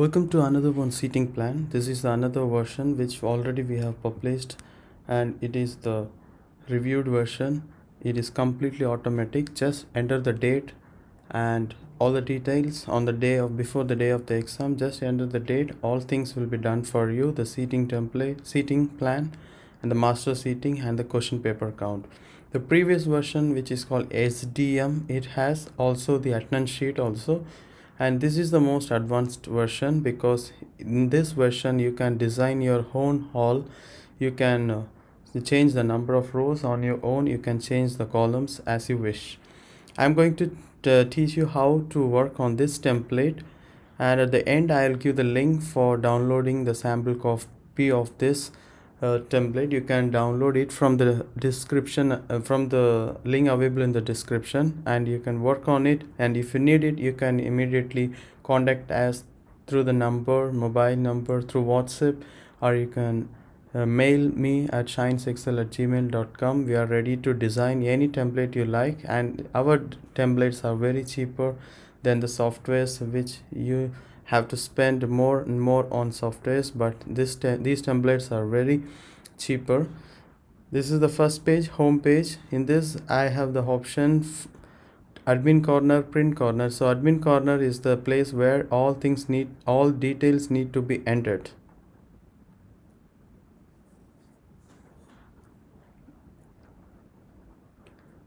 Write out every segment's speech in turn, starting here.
Welcome to another one seating plan. This is another version which already we have published and it is the reviewed version. It is completely automatic. Just enter the date and all the details on the day of before the day of the exam. Just enter the date. All things will be done for you. The seating template, seating plan and the master seating and the question paper count. The previous version which is called SDM it has also the attendance sheet also and this is the most advanced version because in this version you can design your own hall. You can uh, change the number of rows on your own. You can change the columns as you wish. I'm going to uh, teach you how to work on this template. And at the end i'll give the link for downloading the sample copy of this uh, template. You can download it from the description uh, from the link available in the description and you can work on it. And if you need it you can immediately contact us through the number mobile number through whatsapp or you can uh, mail me at shinesexcel at gmail.com we are ready to design any template you like and our templates are very cheaper than the softwares which you have to spend more and more on softwares but this te these templates are very cheaper. This is the first page home page. In this i have the option admin corner print corner. So admin corner is the place where all things need all details need to be entered.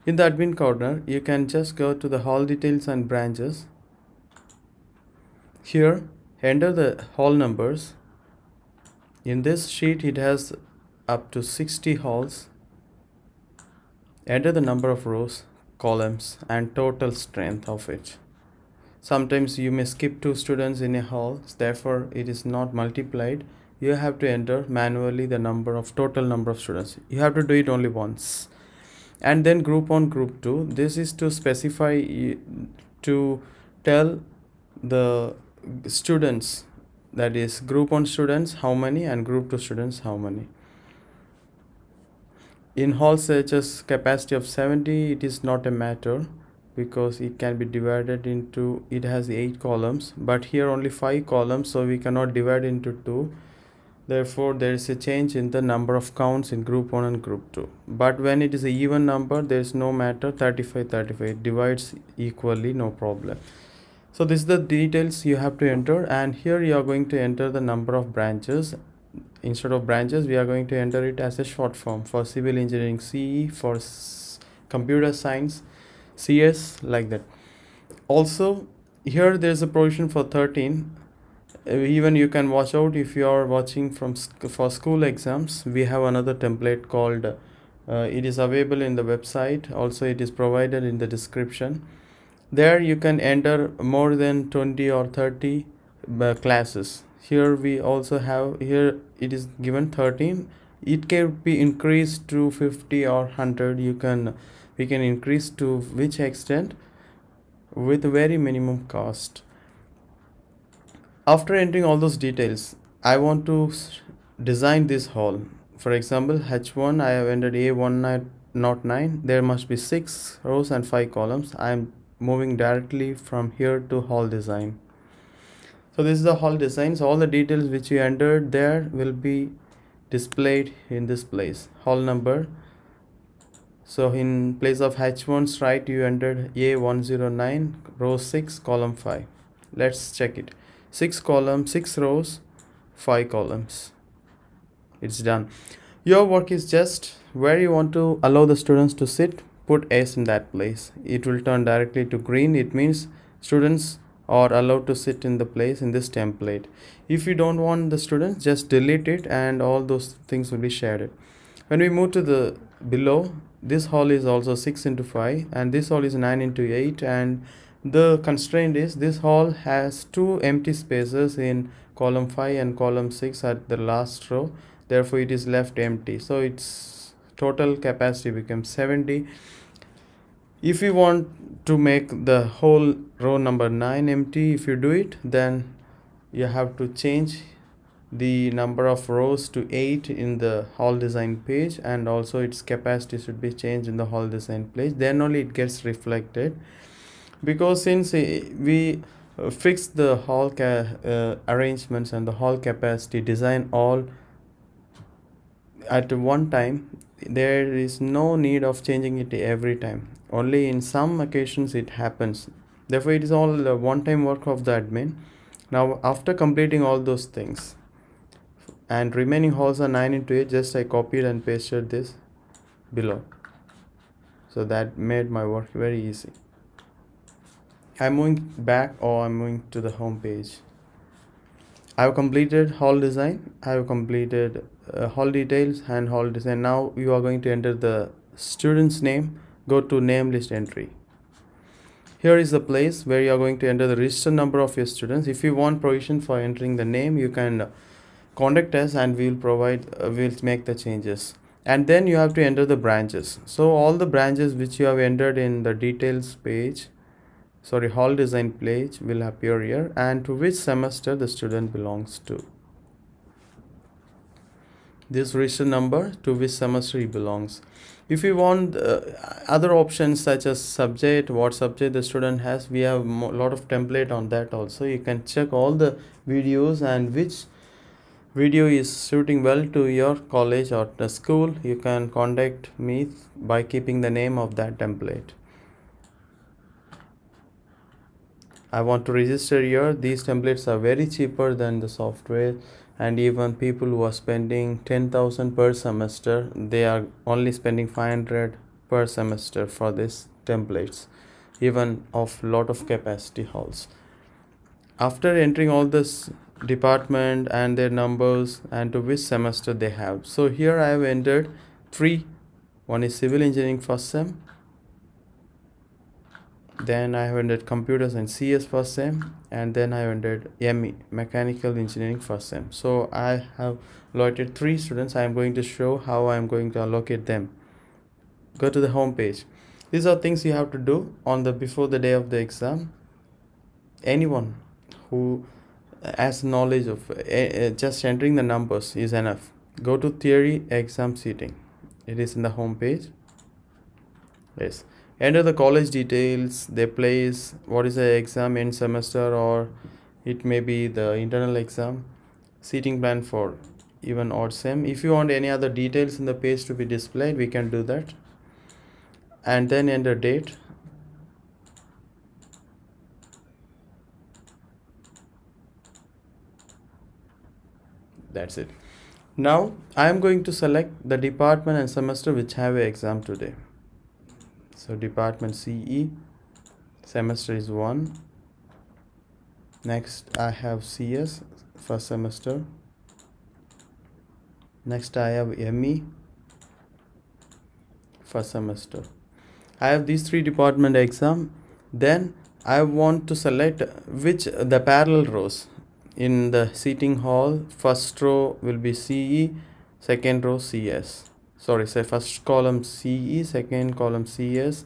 In the admin corner you can just go to the hall details and branches here enter the hall numbers. In this sheet it has up to 60 halls. Enter the number of rows, columns and total strength of it. Sometimes you may skip two students in a hall, therefore it is not multiplied. You have to enter manually the number of total number of students. You have to do it only once. And then group on group 2. This is to specify to tell the students that is group 1 students how many and group 2 students how many? In hall searches capacity of 70 it is not a matter because it can be divided into it has 8 columns but here only 5 columns so we cannot divide into 2 therefore there is a change in the number of counts in group 1 and group 2 but when it is a even number there is no matter 35 35 it divides equally no problem so this is the details you have to enter and here you are going to enter the number of branches. Instead of branches we are going to enter it as a short form for civil engineering CE for computer science CS like that. Also here there is a provision for 13 uh, even you can watch out if you are watching from for school exams. We have another template called uh, it is available in the website. Also it is provided in the description there you can enter more than 20 or 30 uh, classes. Here we also have here it is given 13 it can be increased to 50 or 100 you can we can increase to which extent? With very minimum cost. After entering all those details i want to design this hall. For example h1 i have entered a1909 there must be six rows and five columns. I am moving directly from here to hall design. So this is the hall design. So all the details which you entered there will be displayed in this place. Hall number. So in place of h1 right you entered a109 row 6 column 5 let's check it. 6 columns 6 rows 5 columns. It's done. Your work is just where you want to allow the students to sit put s in that place. It will turn directly to green. It means students are allowed to sit in the place in this template. If you don't want the students just delete it and all those things will be shared. When we move to the below this hall is also 6 into 5 and this hall is 9 into 8 and the constraint is this hall has two empty spaces in column 5 and column 6 at the last row. Therefore it is left empty. So it's total capacity becomes 70 if you want to make the whole row number 9 empty if you do it then you have to change the number of rows to 8 in the hall design page and also its capacity should be changed in the hall design page. Then only it gets reflected. Because since eh, we uh, fix the hall uh, arrangements and the hall capacity design all at one time there is no need of changing it every time. Only in some occasions it happens. Therefore it is all the one time work of the admin. Now after completing all those things and remaining holes are 9 into 8 just I copied and pasted this below. So that made my work very easy. I'm moving back or I'm moving to the home page I have completed hall design I have completed uh, hall details and hall design. Now you are going to enter the student's name go to name list entry. Here is the place where you are going to enter the registered number of your students. If you want provision for entering the name you can contact us and we will provide uh, we'll make the changes. And then you have to enter the branches. So all the branches which you have entered in the details page sorry hall design page will appear here. And to which semester the student belongs to? This register number to which semester he belongs. If you want uh, other options such as subject what subject the student has we have a lot of template on that also. You can check all the videos and which video is suiting well to your college or the school. You can contact me by keeping the name of that template I want to register here. These templates are very cheaper than the software and even people who are spending 10000 per semester they are only spending 500 per semester for these templates even of lot of capacity halls. After entering all this department and their numbers and to which semester they have. So here i have entered three. One is civil engineering first sem then I have entered computers and CS first sem and then I have entered ME mechanical engineering first sem. So I have allotted three students. I am going to show how I am going to allocate them. Go to the home page. These are things you have to do on the before the day of the exam. Anyone who has knowledge of uh, just entering the numbers is enough. Go to theory exam seating. It is in the home page. Yes enter the college details their place what is the exam in semester or it may be the internal exam seating plan for even odd same. If you want any other details in the page to be displayed we can do that. And then enter date. That's it. Now i am going to select the department and semester which have a exam today so department CE semester is 1 next I have CS first semester. Next I have ME first semester. I have these three department exam. Then I want to select which the parallel rows. In the seating hall first row will be CE second row CS sorry say first column CE second column CS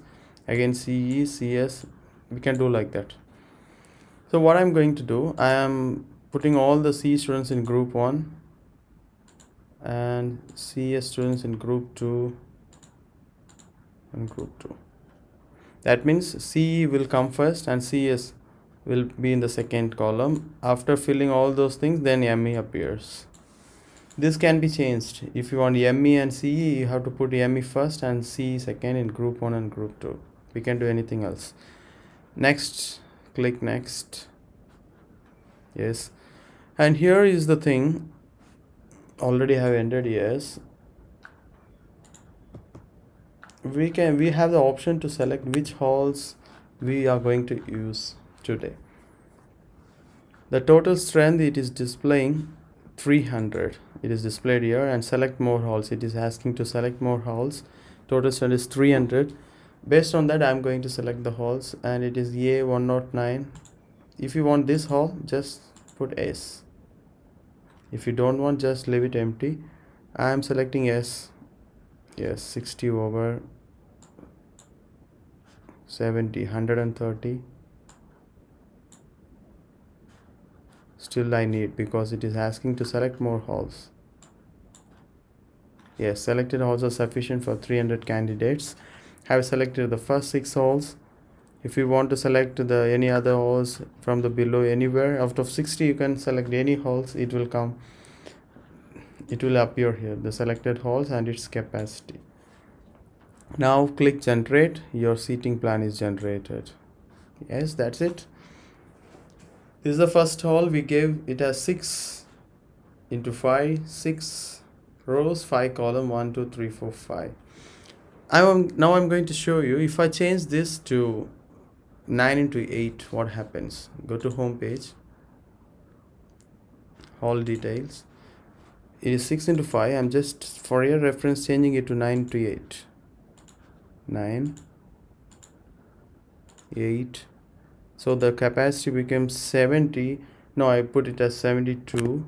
again CE CS we can do like that. So what I'm going to do I am putting all the C students in group 1 and CS students in group 2 and group 2 that means CE will come first and CS will be in the second column. After filling all those things then ME appears this can be changed. If you want ME and CE you have to put ME first and CE second in group 1 and group 2 we can do anything else. Next. Click next. Yes. And here is the thing. Already have entered yes. We can we have the option to select which halls we are going to use today. The total strength it is displaying 300 it is displayed here and select more halls. It is asking to select more halls. Total strength is 300 based on that i'm going to select the halls and it is a109 if you want this hall just put s. If you don't want just leave it empty. I am selecting s. Yes 60 over 70 130 still I need because it is asking to select more halls. Yes selected halls are sufficient for 300 candidates. Have selected the first six halls. If you want to select the any other halls from the below anywhere out of 60 you can select any halls. It will come it will appear here the selected halls and its capacity. Now click generate. Your seating plan is generated. Yes that's it this is the first hall. We gave it as 6 into 5 6 rows 5 column 1 2 3 4 5 I'm now I'm going to show you if I change this to 9 into 8 what happens? Go to home page hall details. It is 6 into 5 I'm just for your reference changing it to 9 to 8 9 8 so the capacity becomes 70 no I put it as 72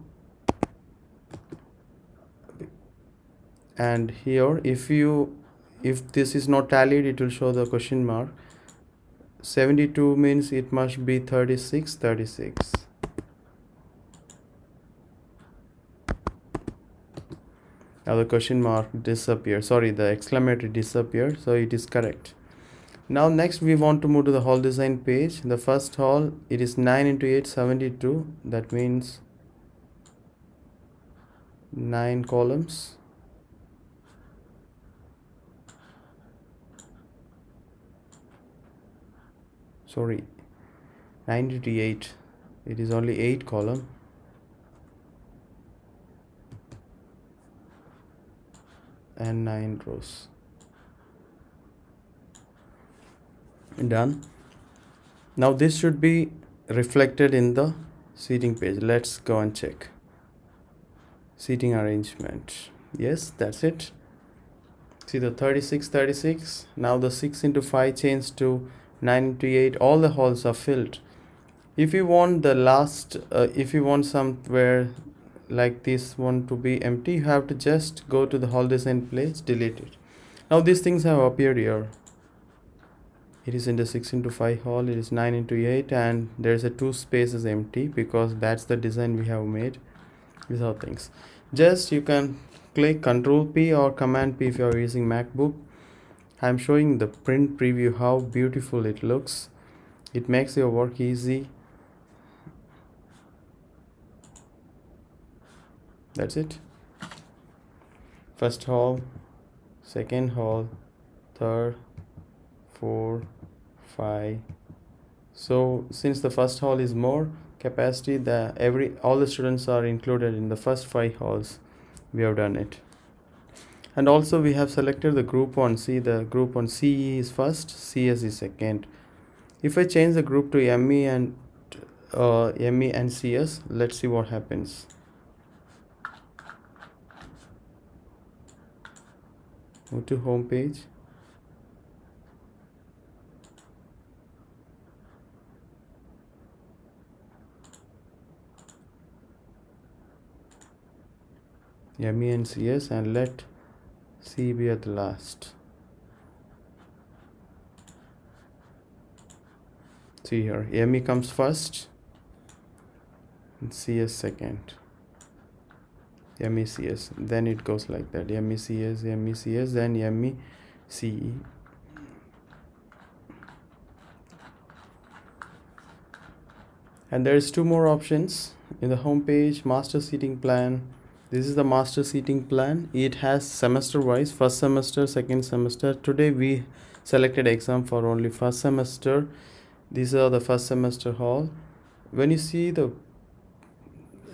and here if you if this is not tallied it will show the question mark. 72 means it must be 36 36 now the question mark disappear sorry the exclamatory disappear so it is correct now next we want to move to the hall design page. The first hall it is 9 into 8 72 that means 9 columns. Sorry 98 it is only 8 column. And 9 rows done. Now this should be reflected in the seating page. Let's go and check. Seating arrangement. Yes that's it. See the 36 36 now the 6 into 5 changed to 98 all the halls are filled. If you want the last uh, if you want somewhere like this one to be empty you have to just go to the hall design place delete it. Now these things have appeared here it is in the 6 into 5 hall it is 9 into 8 and there's a two spaces empty because that's the design we have made these are things. Just you can click control p or command p if you are using macbook. I'm showing the print preview how beautiful it looks. It makes your work easy. That's it. First hall second hall third four five. So since the first hall is more capacity the every all the students are included in the first five halls. We have done it. And also we have selected the group on C. The group on CE is first CS is second. If I change the group to ME and uh, ME and CS let's see what happens. Go to home page ME and and let C be at the last. See here, ME comes first and CS second. MECS then it goes like that MECS MECS then MECE and there is two more options in the home page master seating plan this is the master seating plan. It has semester wise first semester second semester. Today we selected exam for only first semester. These are the first semester hall. When you see the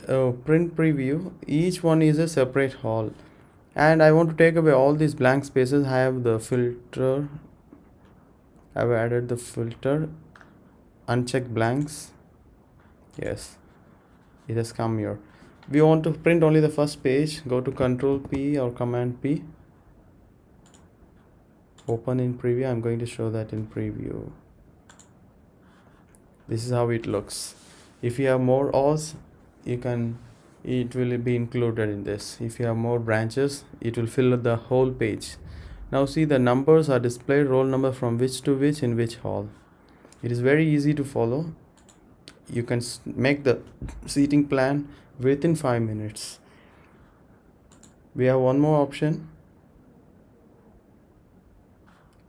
uh, print preview each one is a separate hall. And I want to take away all these blank spaces. I have the filter. I've added the filter. Uncheck blanks. Yes. It has come here we want to print only the first page. Go to control P or command P. Open in preview. I'm going to show that in preview. This is how it looks. If you have more O's you can it will be included in this. If you have more branches it will fill the whole page. Now see the numbers are displayed roll number from which to which in which hall. It is very easy to follow. You can make the seating plan within 5 minutes. We have one more option.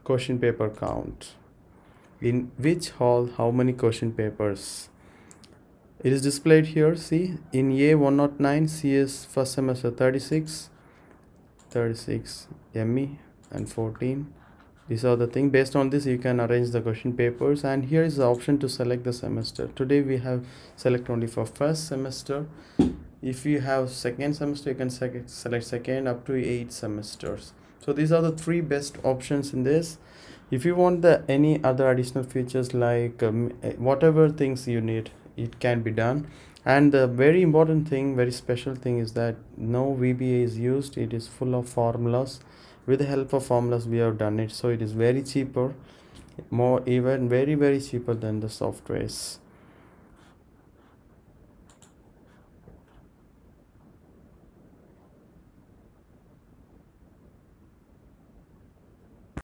Question paper count. In which hall how many question papers? It is displayed here see? In a 109 cs first semester 36 36 me and 14 these are the thing. Based on this you can arrange the question papers. And here is the option to select the semester. Today we have select only for first semester. If you have second semester you can select second up to eight semesters. So these are the three best options in this. If you want the any other additional features like um, eh, whatever things you need it can be done. And the very important thing very special thing is that no vba is used. It is full of formulas with the help of formulas we have done it. So it is very cheaper more even very very cheaper than the softwares